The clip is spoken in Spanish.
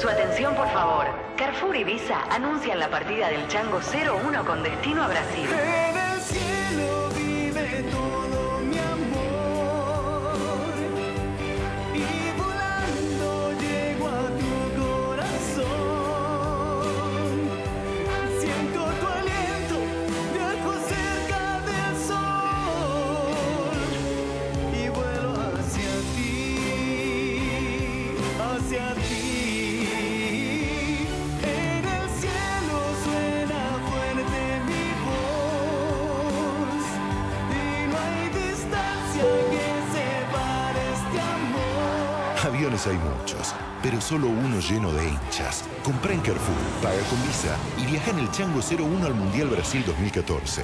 Su atención, por favor. Carrefour y Visa anuncian la partida del Chango 01 con destino a Brasil. En el cielo vive todo mi amor y volando llego a tu corazón. Siento tu aliento, viajo cerca del sol y vuelo hacia ti, hacia ti. Aviones hay muchos, pero solo uno lleno de hinchas. Comprá en Carrefour, paga con Visa y viaja en el Chango 01 al Mundial Brasil 2014.